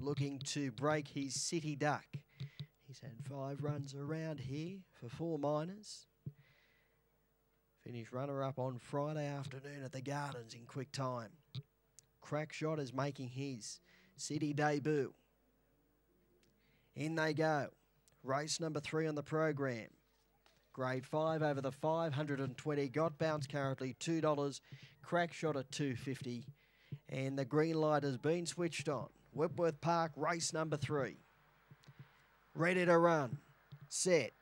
looking to break his city duck. He's had five runs around here for four minors. Finished runner-up on Friday afternoon at the Gardens in quick time. Crack shot is making his city debut. In they go. Race number three on the program. Grade five over the 520. Got bounce currently $2. Crack shot at 250. And the green light has been switched on. Wentworth Park, race number three. Ready to run. Set.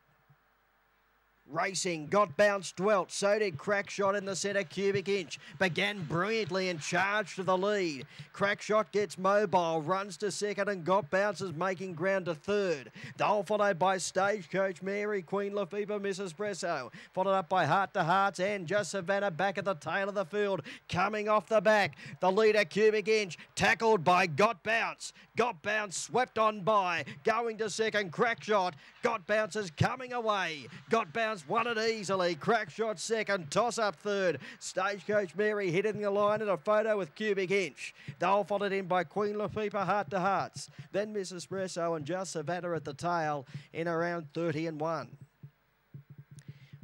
Racing, got bounced, dwelt. So did Crackshot in the centre, cubic inch. Began brilliantly and charged to the lead. Crackshot gets mobile, runs to second, and got bounces, making ground to third. They'll followed by Stagecoach Mary, Queen Lafiba, Mrs. Presso. Followed up by Heart to Hearts and Just Savannah back at the tail of the field. Coming off the back, the leader, cubic inch, tackled by Got Bounce. Got Bounce swept on by, going to second, Crackshot. Got Bounces coming away. Got Bounce won it easily. Crack shot second, toss up third. Stagecoach Mary hitting the line in a photo with Cubic Inch. They'll followed in by Queen Lafipa, Heart to Hearts. Then Mrs. Espresso and Just Savannah at the tail in around 30 and 1.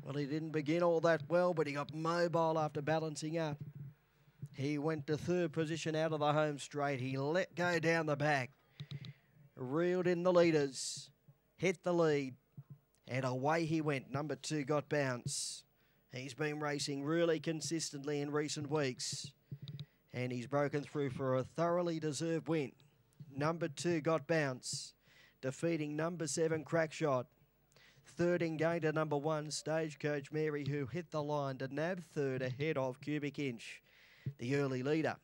Well, he didn't begin all that well, but he got mobile after balancing up. He went to third position out of the home straight. He let go down the back, reeled in the leaders, hit the lead, and away he went. Number two got bounce. He's been racing really consistently in recent weeks. And he's broken through for a thoroughly deserved win. Number two got bounce, defeating number seven Crackshot. Third in going to number one, Stagecoach Mary, who hit the line to nab third ahead of Cubic Inch, the early leader.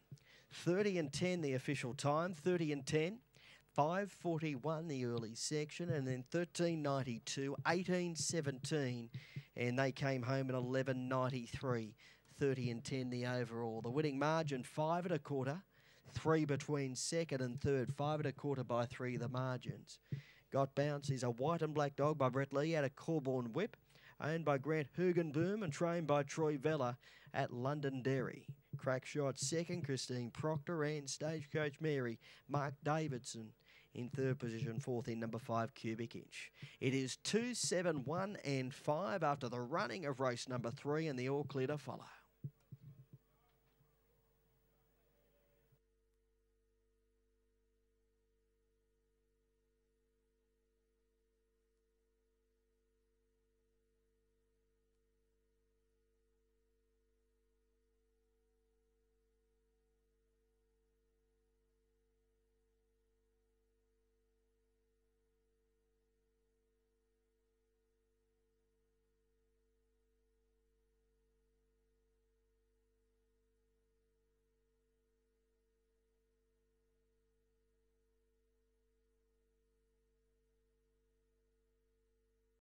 30 and 10, the official time, 30 and 10. 541 the early section and then 1392 1817 and they came home at 1193 30 and 10 the overall. The winning margin five and a quarter three between second and third five and a quarter by three the margins. Got bounce is a white and black dog by Brett Lee at a Corborn whip owned by Grant Hugenboom and trained by Troy Vella at Londonderry. Crack shot second, Christine Proctor and Stagecoach Mary, Mark Davidson in third position, fourth in number five, Cubic Inch. It is two, seven, one, and five after the running of race number three, and the all clear to follow.